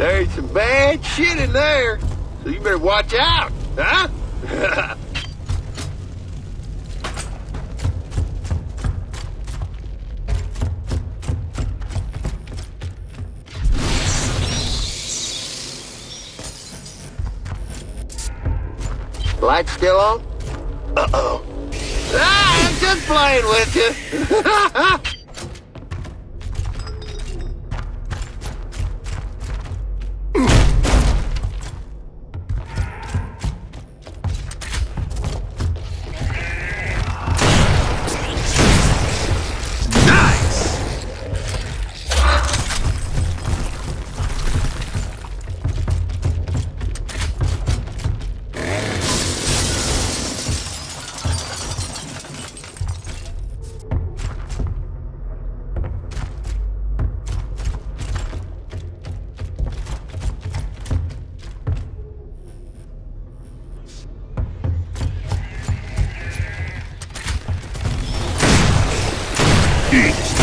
There's some bad shit in there, so you better watch out, huh? Lights still on? Uh-oh. Ah, I'm just playing with you. eat.